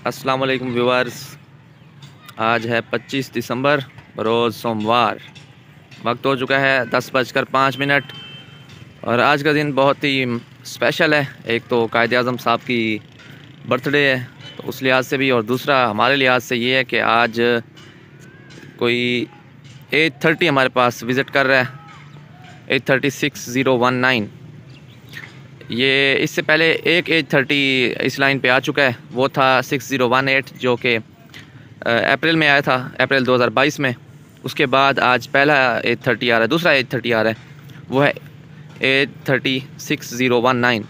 अस्सलाम वालेकुम व्यूवर्स आज है 25 दिसंबर, रोज़ सोमवार। वक्त हो चुका है दस बजकर पाँच मिनट। और आज का दिन बहुत ही स्पेशल है। एक तो कायद अज़म साहब की बर्थडे है तो उस लिहाज से भी, और दूसरा हमारे लिहाज से ये है कि आज कोई एट थर्टी हमारे पास विज़िट कर रहा है। Eight thirty six zero one nine ये इससे पहले एक एज थर्टी इस लाइन पे आ चुका है। वो था सिक्स ज़ीरो वन एट, जो कि अप्रैल में आया था, अप्रैल 2022 में। उसके बाद आज पहला एज थर्टी आ रहा है, दूसरा एज थर्टी आ रहा है। वो है eight thirty six zero one nine.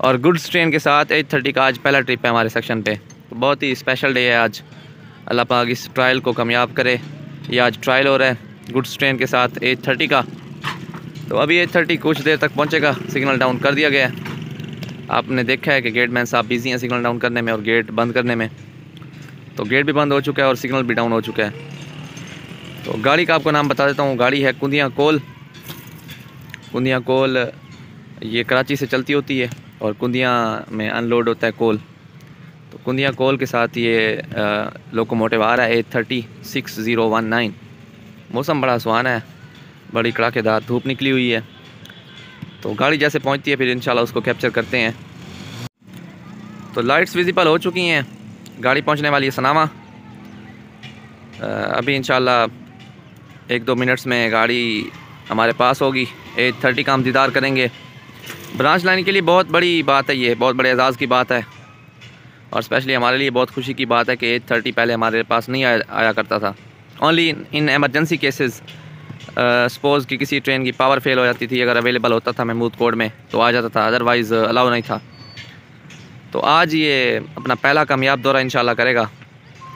और गुड्स ट्रेन के साथ एज थर्टी का आज पहला ट्रिप है हमारे सेक्शन पे। तो बहुत ही स्पेशल डे है आज। अल्लाह पाक इस ट्रायल को कामयाब करे। ये आज ट्रायल हो रहा है। गुड्स ट्रेन के साथ एज थर्टी का। तो अभी एट थर्टी कुछ देर तक पहुंचेगा। सिग्नल डाउन कर दिया गया है। आपने देखा है कि गेट मैन साहब बिज़ी हैं सिग्नल डाउन करने में और गेट बंद करने में। तो गेट भी बंद हो चुका है और सिग्नल भी डाउन हो चुका है। तो गाड़ी का आपको नाम बता देता हूँ। गाड़ी है कुंदिया कोल। कुंदिया कोल, ये कराची से चलती होती है और कुंदिया में अनलोड होता है कोल। तो कुंदिया कोल के साथ ये लोकोमोटिव आ रहा है eight thirty six zero one nine मौसम बड़ा सुहाना है। बड़ी कड़ाकेदार धूप निकली हुई है। तो गाड़ी जैसे पहुँचती है फिर इंशाल्लाह उसको कैप्चर करते हैं। तो लाइट्स विजिबल हो चुकी हैं। गाड़ी पहुँचने वाली है सनामा अभी इंशाल्लाह एक दो मिनट्स में गाड़ी हमारे पास होगी। एट थर्टी का हम दीदार करेंगे। ब्रांच लाइन के लिए बहुत बड़ी बात है ये बहुत बड़े एजाज़ की बात है। और स्पेशली हमारे लिए बहुत खुशी की बात है कि एट थर्टी पहले हमारे पास नहीं आया, आया करता था। Only in emergency cases suppose कि किसी ट्रेन की पावर फेल हो जाती थी, अगर अवेलेबल होता था महमूद कोड में तो आ जाता था। अदरवाइज़ अलाउ नहीं था। तो आज ये अपना पहला कामयाब दौरा इंशाल्लाह करेगा।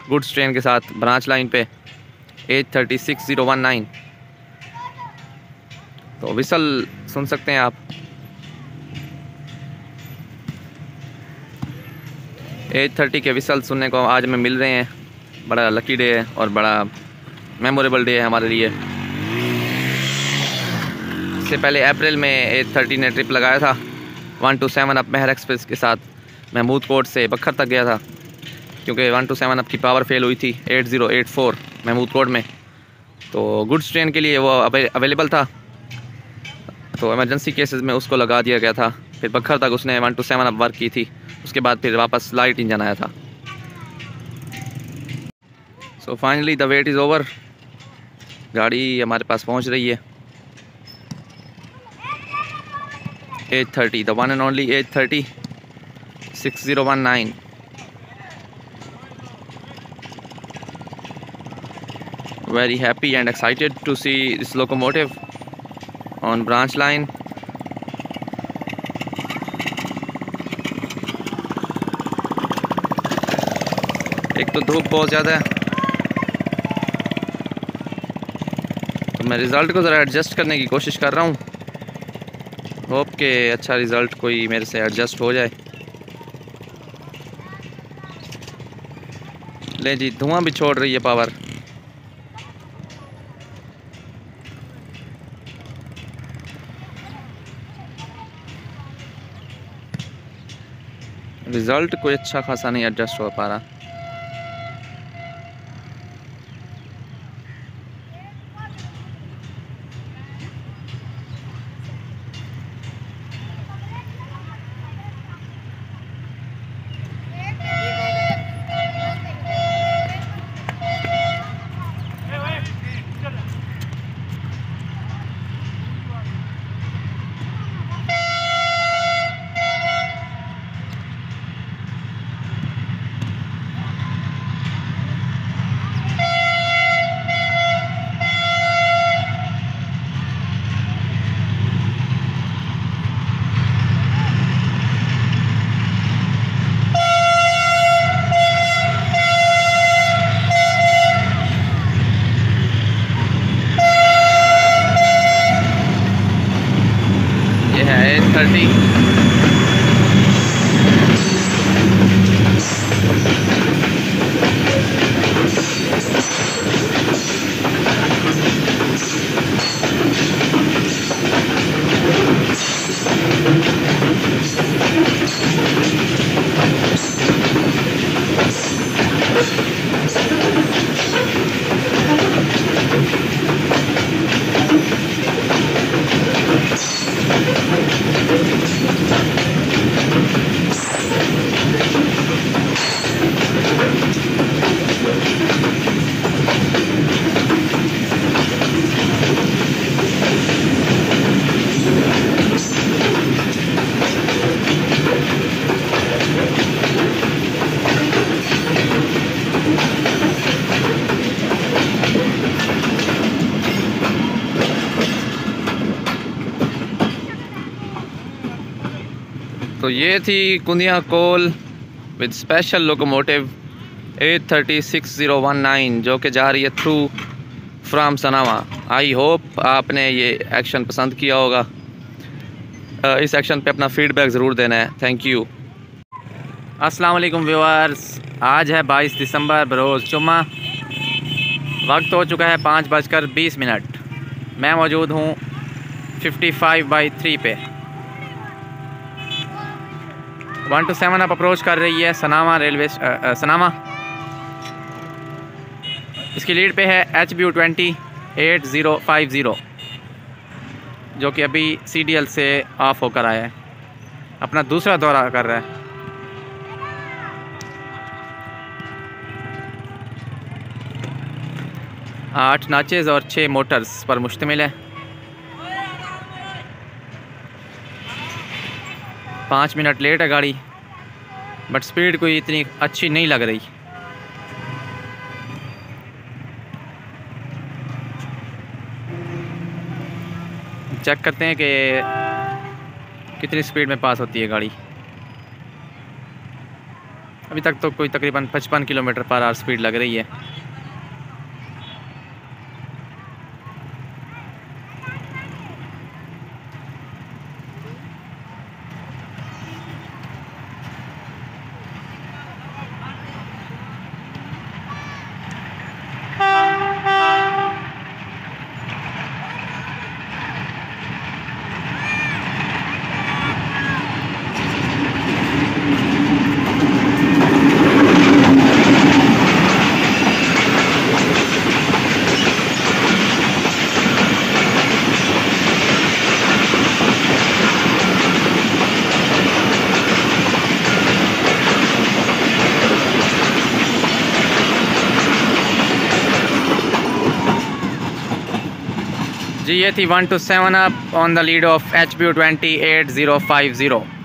गुड्स ट्रेन के साथ ब्रांच लाइन पे eight thirty six zero one nine तो विसल सुन सकते हैं आप। एट थर्टी के विसल सुनने को आज हमें मिल रहे हैं। बड़ा लकी डे है और बड़ा मेमोरेबल डे है हमारे लिए। इससे पहले अप्रैल में एट थर्टी ने ट्रिप लगाया था। One two seven up Mehar express के साथ महमूद कोट से बखर तक गया था, क्योंकि वन टू सेवन अप की पावर फेल हुई थी eight zero eight four Mahmood Kot में। तो गुड्स ट्रेन के लिए वो अवेलेबल था। तो एमरजेंसी केसेस में उसको लगा दिया गया था। फिर बखर तक उसने one two seven up work की थी। उसके बाद फिर वापस लाइट इंजन आया था। So finally the wait is over गाड़ी हमारे पास पहुँच रही है। 830 the one and only 830 6019 very happy and excited to see this locomotive on branch line एक तो धूप बहुत ज़्यादा है तो मैं रिज़ल्ट को ज़रा एडजस्ट करने की कोशिश कर रहा हूँ होप के अच्छा रिज़ल्ट कोई मेरे से एडजस्ट हो जाए। ले जी, धुआँ भी छोड़ रही है पावर रिज़ल्ट कोई अच्छा खासा नहीं एडजस्ट हो पा रहा। तो ये थी Kundian coal with special locomotive eight thirty six zero one nine जो कि जा रही है through from Sanawa I hope आपने ये एक्शन पसंद किया होगा। इस एक्शन पे अपना फीडबैक ज़रूर देना है। थैंक यू अस्सलाम वालेकुम व्यूअर्स आज है 22 दिसंबर बरोज़ जुम्मा। वक्त हो चुका है पाँच बजकर बीस मिनट। मैं मौजूद हूँ 55 फाइव बाई थ्री पे। वन टू सेवन आप अप्रोच कर रही है सनामा रेलवे सनामा। इसकी लीड पे है H B twenty eight zero five zero जो कि अभी सी डी एल से ऑफ़ होकर आया है। अपना दूसरा दौरा कर रहा है। आठ नाचेज़ और छः मोटर्स पर मुश्तमिल है। पाँच मिनट लेट है गाड़ी बट स्पीड कोई इतनी अच्छी नहीं लग रही। चेक करते हैं कि कितनी स्पीड में पास होती है गाड़ी। अभी तक तो कोई तकरीबन पचपन किलोमीटर पर आर स्पीड लग रही है। GAT one to seven up on the lead of HBU 28050.